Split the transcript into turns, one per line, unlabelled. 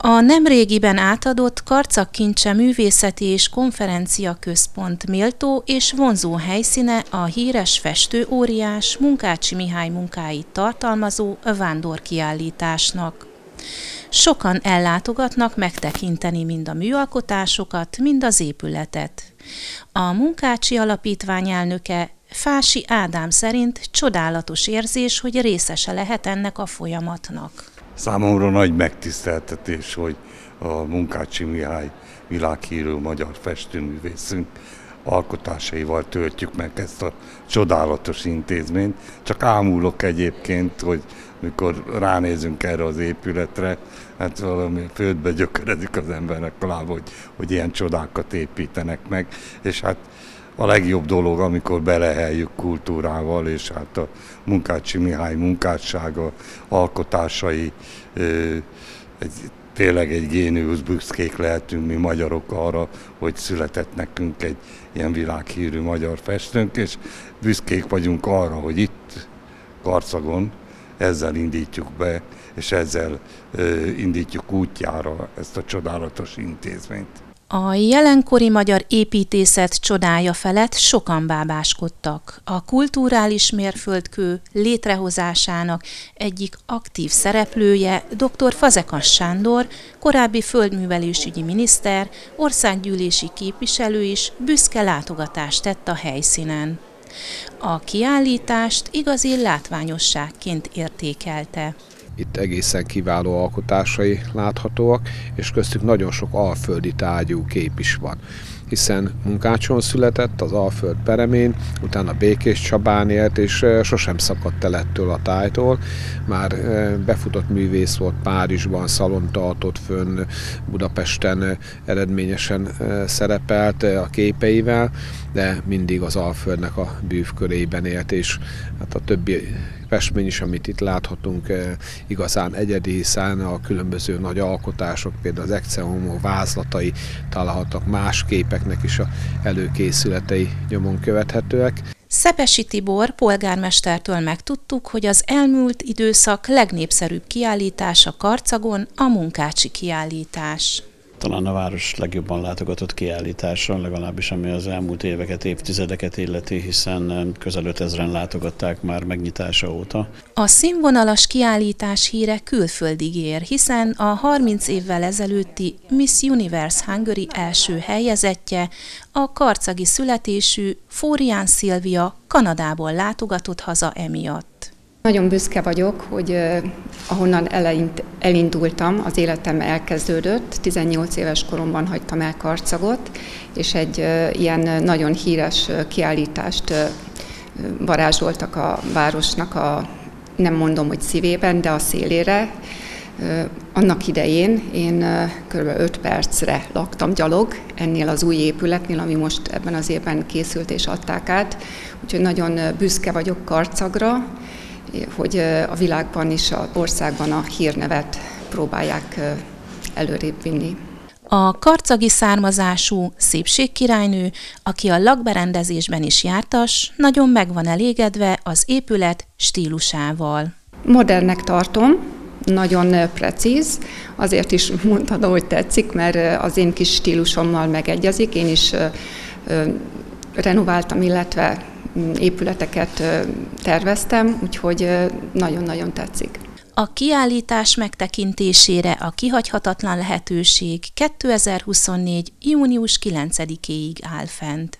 A nemrégiben átadott Karcak Kincse Művészeti és Konferencia Központ méltó és vonzó helyszíne a híres festő óriás Munkácsi Mihály munkáit tartalmazó vándorkiállításnak. Sokan ellátogatnak megtekinteni mind a műalkotásokat, mind az épületet. A Munkácsi Alapítvány elnöke Fási Ádám szerint csodálatos érzés, hogy részese lehet ennek a folyamatnak.
Számomra nagy megtiszteltetés, hogy a Munkácsi Mihály világhírű magyar festőművészünk alkotásaival töltjük meg ezt a csodálatos intézményt. Csak ámulok egyébként, hogy mikor ránézünk erre az épületre, hát valami földbe gyökeredik az embernek a lába, hogy, hogy ilyen csodákat építenek meg, és hát a legjobb dolog, amikor beleheljük kultúrával, és hát a Munkácsi Mihály munkássága, alkotásai, egy, tényleg egy géniusz büszkék lehetünk mi magyarok arra, hogy született nekünk egy ilyen világhírű magyar festőnk, és büszkék vagyunk arra, hogy itt Karcagon ezzel indítjuk be, és ezzel indítjuk útjára ezt a csodálatos intézményt.
A jelenkori magyar építészet csodája felett sokan bábáskodtak. A kulturális mérföldkő létrehozásának egyik aktív szereplője dr. Fazekas Sándor, korábbi földművelésügyi miniszter, országgyűlési képviselő is büszke látogatást tett a helyszínen. A kiállítást igazi látványosságként értékelte.
Itt egészen kiváló alkotásai láthatóak, és köztük nagyon sok alföldi tárgyú kép is van hiszen munkácson született az Alföld peremén, utána Békés Csabán élt, és sosem szakadt el ettől a tájtól. Már befutott művész volt Párizsban, szalon tartott fönn, Budapesten eredményesen szerepelt a képeivel, de mindig az Alföldnek a bűvkörében élt, és hát a többi festmény is, amit itt láthatunk, igazán egyedi, hiszen a különböző nagy alkotások, például az Ecce Homo vázlatai találhatók más képeknek is a előkészületei nyomon követhetőek.
Szepesi Tibor polgármestertől megtudtuk, hogy az elmúlt időszak legnépszerűbb kiállítása Karcagon a munkácsi kiállítás
talán a város legjobban látogatott kiállítása, legalábbis ami az elmúlt éveket, évtizedeket illeti, hiszen közel 5000-en látogatták már megnyitása óta.
A színvonalas kiállítás híre külföldig ér, hiszen a 30 évvel ezelőtti Miss Universe Hungary első helyezettje, a karcagi születésű Fórián Szilvia Kanadából látogatott haza emiatt.
Nagyon büszke vagyok, hogy ahonnan eleint, elindultam, az életem elkezdődött. 18 éves koromban hagytam el Karcagot, és egy ilyen nagyon híres kiállítást varázsoltak a városnak a, nem mondom, hogy szívében, de a szélére. Annak idején én kb. 5 percre laktam gyalog ennél az új épületnél, ami most ebben az évben készült és adták át. Úgyhogy nagyon büszke vagyok Karcagra, hogy a világban és az országban a hírnevet próbálják előrébb vinni.
A karcagi származású szépségkirálynő, aki a lakberendezésben is jártas, nagyon meg van elégedve az épület stílusával.
Modernnek tartom, nagyon precíz, azért is mondhatom, hogy tetszik, mert az én kis stílusommal megegyezik. Én is renováltam, illetve épületeket terveztem, úgyhogy nagyon-nagyon tetszik.
A kiállítás megtekintésére a kihagyhatatlan lehetőség 2024. június 9-éig áll fent.